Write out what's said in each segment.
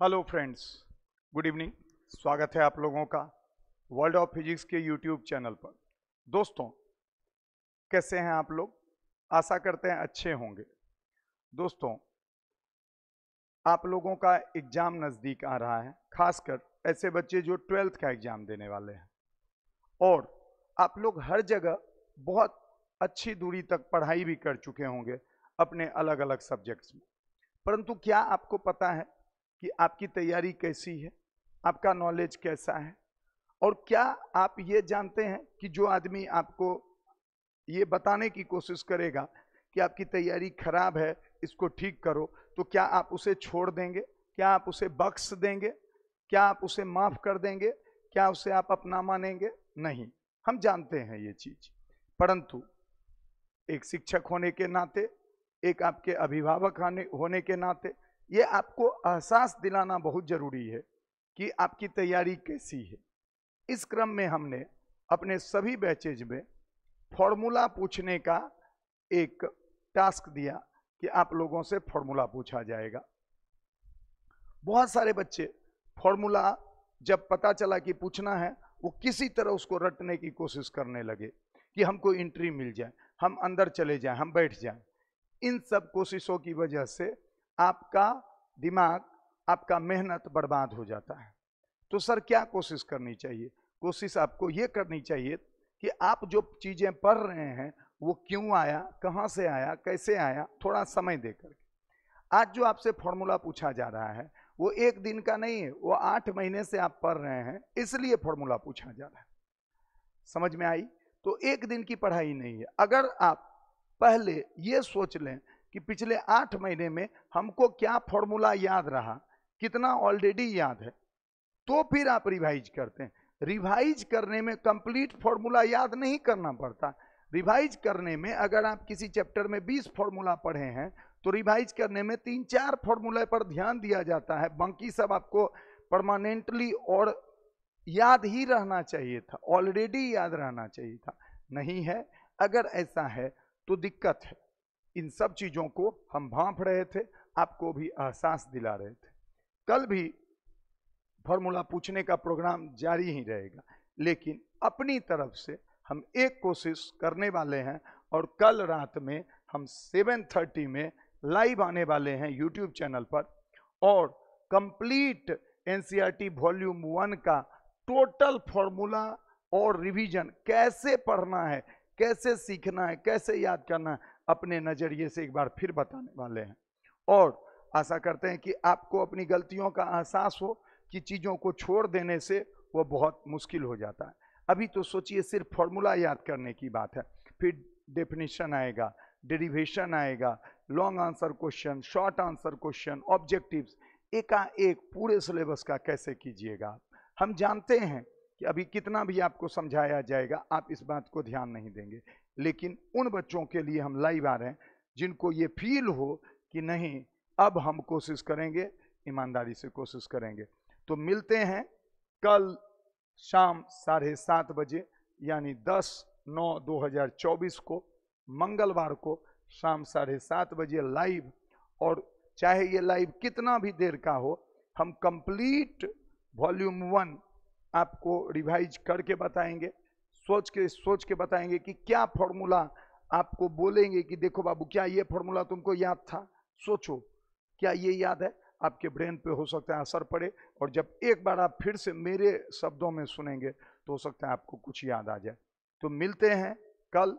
Hello friends good evening स्वागत है आप लोगों का वर्ल्ड ऑफ़ फिजिक्स के यूट्यूब चैनल पर दोस्तों कैसे हैं आप लोग आशा करते हैं अच्छे होंगे दोस्तों आप लोगों का एग्ज़ाम नज़दीक आ रहा है खासकर ऐसे बच्चे जो ट्वेल्थ का एग्ज़ाम देने वाले हैं और आप लोग हर जगह बहुत अच्छी दूरी तक पढ़ाई भी कर चुके होंगे अपने अलग अलग सब्जेक्ट्स में परंतु क्या आपको पता है कि आपकी तैयारी कैसी है, आपका नॉलेज कैसा है? और क्या आप ये जानते हैं कि जो आदमी आपको ये बताने की कोशिश करेगा कि आपकी तैयारी खराब है, इसको ठीक करो तो क्या आप उसे छोड़ देंगे? क्या आप उसे बख्श देंगे? क्या आप उसे माफ़ कर देंगे? क्या उसे आप अपना मानेंगे? नहीं, हम जानते हैं ये चीज़। परंतु एक शिक्षक होने के नाते, एक आपके अभिभावक होने के नाते ये आपको एहसास दिलाना बहुत ज़रूरी है कि आपकी तैयारी कैसी है। इस क्रम में हमने अपने सभी बैचेज में फॉर्मूला पूछने का एक टास्क दिया कि आप लोगों से फॉर्मूला पूछा जाएगा। बहुत सारे बच्चे फॉर्मूला जब पता चला कि पूछना है, वो किसी तरह उसको रटने की कोशिश करने लगे कि हमको एंट्री मिल जाए, हम अंदर चले जाएँ, हम बैठ जाएँ। इन सब कोशिशों की वजह से आपका दिमाग, आपका मेहनत बर्बाद हो जाता है। तो सर, क्या कोशिश करनी चाहिए? कोशिश आपको ये करनी चाहिए कि आप जो चीज़ें पढ़ रहे हैं, वो क्यों आया, कहाँ से आया, कैसे आया, थोड़ा समय दे करके। आज जो आपसे फॉर्मूला पूछा जा रहा है, वो एक दिन का नहीं है, वो आठ महीने से आप पढ़ रहे हैं, इसलिए फॉर्मूला पूछा जा रहा है। समझ में आई? तो एक दिन की पढ़ाई नहीं है। अगर आप पहले ये सोच लें कि पिछले आठ महीने में हमको क्या फॉर्मूला याद रहा, कितना ऑलरेडी याद है तो फिर आप रिवाइज करते हैं। रिवाइज करने में कंप्लीट फॉर्मूला याद नहीं करना पड़ता। रिवाइज करने में अगर आप किसी चैप्टर में 20 फॉर्मूला पढ़े हैं तो रिवाइज करने में तीन चार फॉर्मूला पर ध्यान दिया जाता है। बाकी सब आपको परमानेंटली और याद ही रहना चाहिए था ऑलरेडी याद रहना चाहिए था। नहीं है, अगर ऐसा है तो दिक्कत है। इन सब चीज़ों को हम भांप रहे थे, आपको भी एहसास दिला रहे थे। कल भी फॉर्मूला पूछने का प्रोग्राम जारी ही रहेगा, लेकिन अपनी तरफ़ से हम एक कोशिश करने वाले हैं और कल रात में हम 7:30 में लाइव आने वाले हैं यूट्यूब चैनल पर और कंप्लीट एनसीईआरटी वॉल्यूम वन का टोटल फॉर्मूला और रिवीजन कैसे पढ़ना है, कैसे सीखना है, कैसे याद करना है अपने नज़रिए से एक बार फिर बताने वाले हैं। और आशा करते हैं कि आपको अपनी गलतियों का एहसास हो कि चीज़ों को छोड़ देने से वो बहुत मुश्किल हो जाता है। अभी तो सोचिए, सिर्फ़ फॉर्मूला याद करने की बात है। फिर डेफिनेशन आएगा, डेरिवेशन आएगा, long answer question, short answer question, objectives, एकाएक पूरे सिलेबस का कैसे कीजिएगा हम जानते हैं कि अभी कितना भी आपको समझाया जाएगा, आप इस बात को ध्यान नहीं देंगे। लेकिन उन बच्चों के लिए हम लाइव आ रहे हैं, जिनको ये फील हो कि नहीं, अब हम कोशिश करेंगे, ईमानदारी से कोशिश करेंगे। तो मिलते हैं कल शाम साढ़े सात बजे, यानी 10 नौ 2024 को, मंगलवार को शाम साढ़े सात बजे लाइव। और चाहे ये लाइव कितना भी देर का हो, हम कंप्लीट वॉल्यूम वन आपको रिवाइज करके बताएँगे। सोच के सोच के बताएँगे कि क्या फॉर्मूला आपको बोलेंगे कि देखो बाबू, क्या ये फॉर्मूला तुमको याद था? सोचो, क्या ये याद है? आपके ब्रेन पे हो सकता है असर पड़े और जब एक बार आप फिर से मेरे शब्दों में सुनेंगे तो हो सकता है आपको कुछ याद आ जाए। तो मिलते हैं कल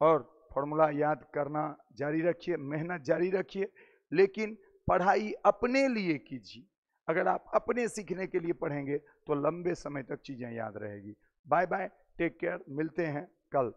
और फॉर्मूला याद करना जारी रखिए, मेहनत जारी रखिए, लेकिन पढ़ाई अपने लिए कीजिए। अगर आप अपने सीखने के लिए पढ़ेंगे तो लंबे समय तक चीज़ें याद रहेगी। बाय बाय, टेक केयर, मिलते हैं कल।